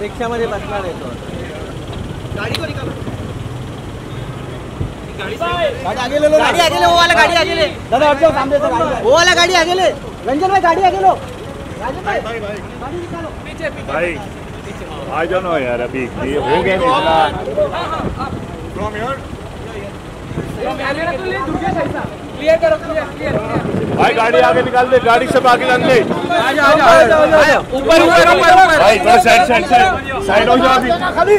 Rickshaw मध्य बसणार आहे तो गाडी कोणी गाड़ी आगे ले लो। गाड़ी आगे ले वो वाला गाड़ी आगे ले। दादा हट जाओ सामने से वो वाला गाड़ी आगे ले। रंजन भाई गाड़ी आगे लो। राजन भाई भाई भाई। गाड़ी निकालो। पीछे पीछे। भाई। आ जाओ ना यार अभी ये हो गया निकला क्लियर करो क्लियर क्लियर भाई गाड़ी आगे निकाल दे गाड़ी सब आगे निकाल दे। ऊपर ऊपर ऊपर भाई थोड़ा साइड साइड साइड साइड हो जाओ अभी।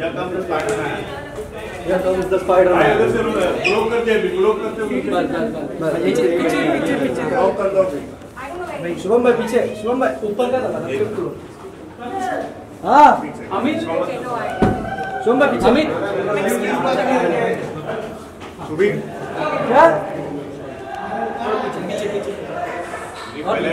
या कम द स्पाइडरमैन ब्लॉक कर दे अभी ब्लॉक करते पीछे पीछे पीछे पीछे ब्लॉक कर दो। अभी शुभम भाई पीछे शुभम भाई ऊपर का था हाँ। अमित शुभम भाई। पीछे। अमित। सुबीर। क्या? पहले